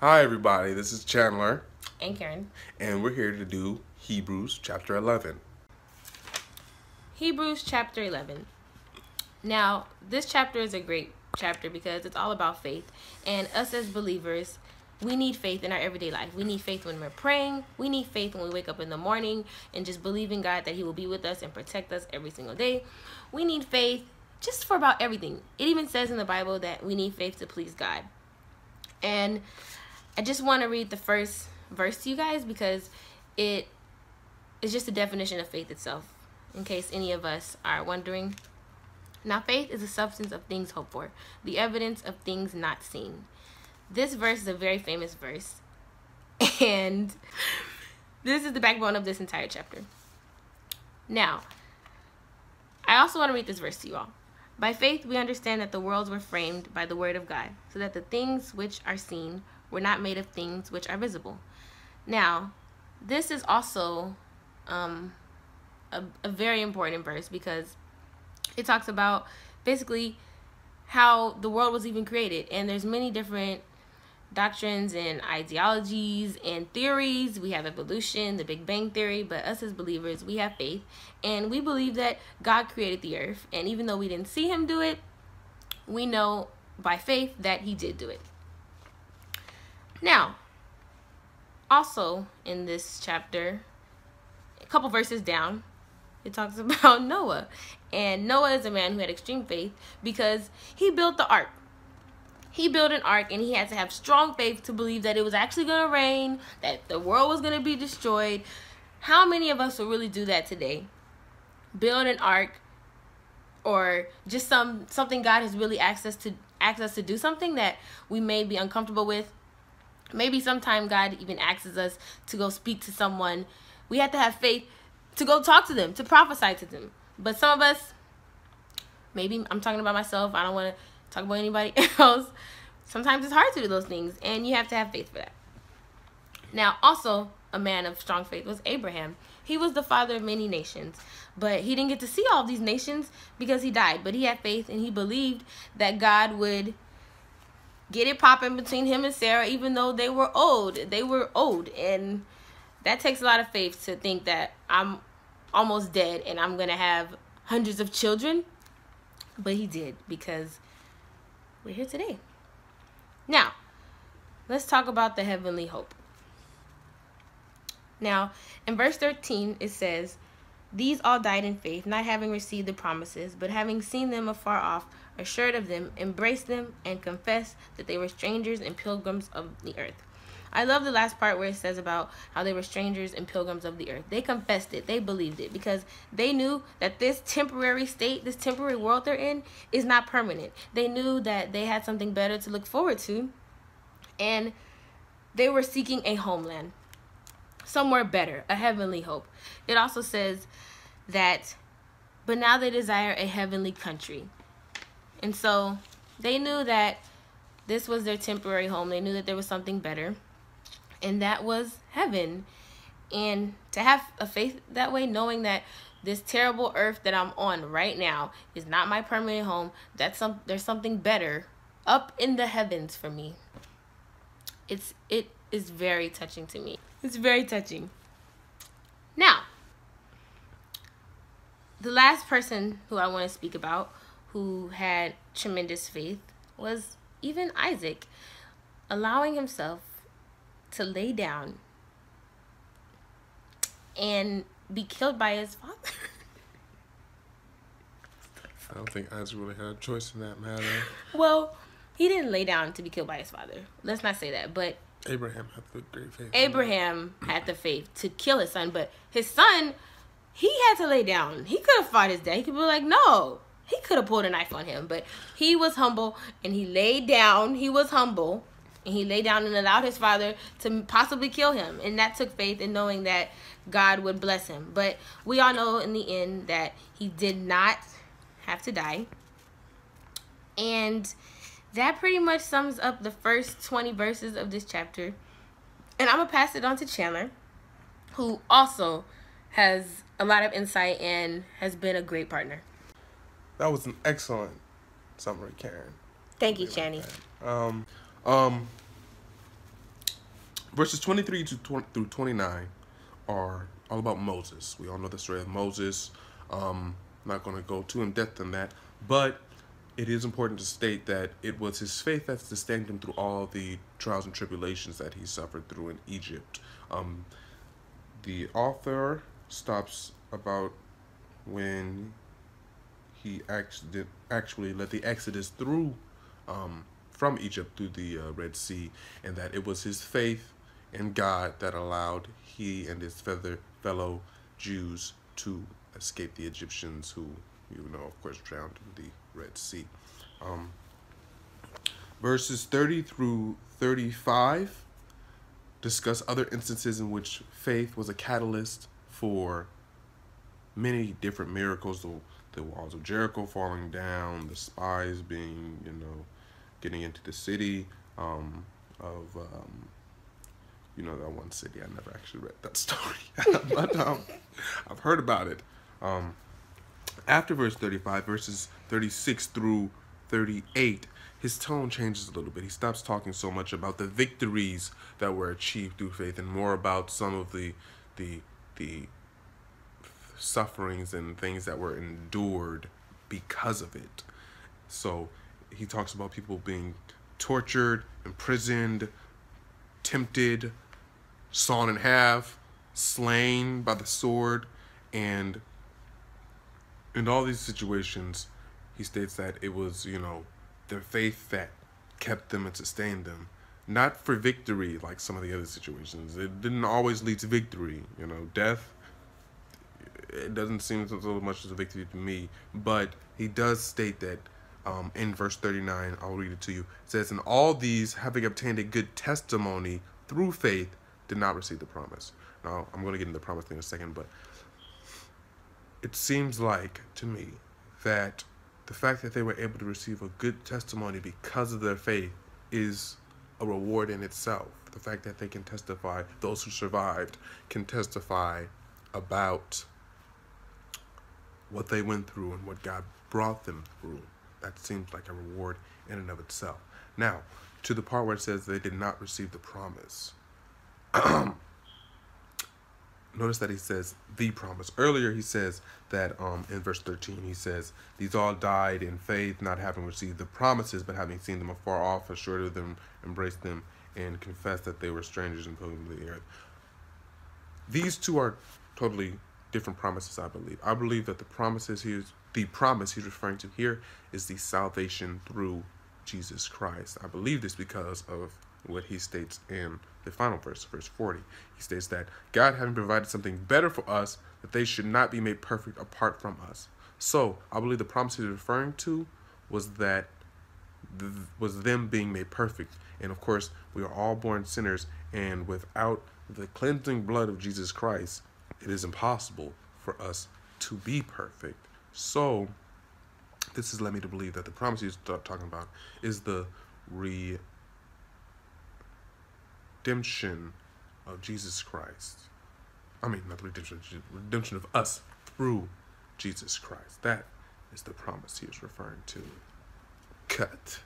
Hi, everybody. This is Chandler, and Karen. and we're here to do Hebrews chapter 11. Hebrews chapter 11. Now, this chapter is a great chapter because it's all about faith. And us as believers, we need faith in our everyday life. We need faith when we're praying. We need faith when we wake up in the morning and just believe in God that He will be with us and protect us every single day. We need faith just for about everything. It even says in the Bible that we need faith to please God. And I just want to read the first verse to you guys because it is just a definition of faith itself, in case any of us are wondering. Now, faith is the substance of things hoped for, the evidence of things not seen. This verse is a very famous verse, and this is the backbone of this entire chapter. Now, I also want to read this verse to you all. By faith, we understand that the worlds were framed by the word of God, so that the things which are seen were not made of things which are visible. Now, this is also um, a, a very important verse because it talks about basically how the world was even created, and there's many different doctrines and ideologies and theories. We have evolution, the Big Bang Theory, but us as believers, we have faith and we believe that God created the earth. And even though we didn't see Him do it, we know by faith that He did do it. Now, also in this chapter, a couple verses down, it talks about Noah. And Noah is a man who had extreme faith because he built the ark. He built an ark and he had to have strong faith to believe that it was actually going to rain, that the world was going to be destroyed. How many of us will really do that today? Build an ark or just some something God has really asked us to asked us to do something that we may be uncomfortable with. Maybe sometime God even asks us to go speak to someone. We have to have faith to go talk to them, to prophesy to them. But some of us, maybe I'm talking about myself, I don't want to talk about anybody else. Sometimes it's hard to do those things, and you have to have faith for that. Now, also, a man of strong faith was Abraham. He was the father of many nations, but he didn't get to see all these nations because he died. But he had faith and he believed that God would get it popping between him and Sarah, even though they were old. They were old, and that takes a lot of faith to think that I'm almost dead and I'm going to have hundreds of children. But he did because we're here today. Now, let's talk about the heavenly hope. Now, in verse 13, it says, These all died in faith, not having received the promises, but having seen them afar off, assured of them, embraced them, and confessed that they were strangers and pilgrims of the earth. I love the last part where it says about how they were strangers and pilgrims of the earth. They confessed it, they believed it, because they knew that this temporary state, this temporary world they're in, is not permanent. They knew that they had something better to look forward to, and they were seeking a homeland, somewhere better, a heavenly hope. It also says that, but now they desire a heavenly country. And so they knew that this was their temporary home. They knew that there was something better and that was heaven. And to have a faith that way, knowing that this terrible earth that I'm on right now is not my permanent home, that's some there's something better up in the heavens for me. It's it is very touching to me. It's very touching. Now, the last person who I want to speak about who had tremendous faith was even Isaac, allowing himself to lay down and be killed by his father. I don't think Isaac really had a choice in that matter. Well, he didn't lay down to be killed by his father. Let's not say that. But Abraham had the great faith. Abraham had the faith to kill his son, but his son, he had to lay down. He could have fought his dad. He could be like, no. He could have pulled a knife on him, but he was humble and he laid down. He was humble and he laid down and allowed his father to possibly kill him and that took faith in knowing that god would bless him but we all know in the end that he did not have to die and that pretty much sums up the first 20 verses of this chapter and i'm gonna pass it on to chandler who also has a lot of insight and has been a great partner That was an excellent summary, Karen. thank you channy Um, um, verses 23 to 20, through 29 are all about Moses. We all know the story of Moses. Um, I'm not going to go too in depth on that, but it is important to state that it was his faith that sustained him through all the trials and tribulations that he suffered through in Egypt. Um, the author stops about when he actually actually led the exodus through um, from Egypt through the uh, Red Sea, and that it was his faith in God that allowed he and his feather fellow Jews to escape the Egyptians, who you know, of course, drowned in the Red Sea. Um, verses 30 through 35 discuss other instances in which faith was a catalyst for many different miracles. The, the walls of jericho falling down the spies being you know getting into the city um, of um, you know that one city. I never actually read that story but um, i've heard about it. Um, after verse 35 verses 36 through 38 his tone changes a little bit. He stops talking so much about the victories that were achieved through faith and more about some of the the the sufferings and things that were endured because of it. So he talks about people being tortured, imprisoned, tempted, sawn in half, slain by the sword, and in all these situations, he states that it was, you know, their faith that kept them and sustained them. Not for victory like some of the other situations. It didn't always lead to victory. You know, death, it doesn't seem so much as a victory to me. But he does state that um, in verse 39, I'll read it to you. It says, And all these, having obtained a good testimony through faith, did not receive the promise. Now, I'm going to get into the promise in a second, but it seems like to me that the fact that they were able to receive a good testimony because of their faith is a reward in itself. The fact that they can testify, those who survived can testify about what they went through and what God brought them through. That seems like a reward in and of itself. Now, to the part where it says they did not receive the promise. notice that he says the promise. Earlier he says that um, in verse 13 he says, These all died in faith, not having received the promises, but having seen them afar off, assured of them, embraced them, and confessed that they were strangers and pilgrims of the earth. These two are totally different promises, I believe. I believe that the promises he's the promise he's referring to here is the salvation through Jesus Christ. I believe this because of what he states in the final verse, verse 40. He states that God having provided something better for us, that they should not be made perfect apart from us. So I believe the promise he's referring to was that th- was them being made perfect. And of course, we are all born sinners, and without the cleansing blood of Jesus Christ, it is impossible for us to be perfect. So this has led me to believe that the promise he's talking about is the re redemption of Jesus Christ. I mean, not the redemption, redemption of us through Jesus Christ. That is the promise he is referring to. Cut.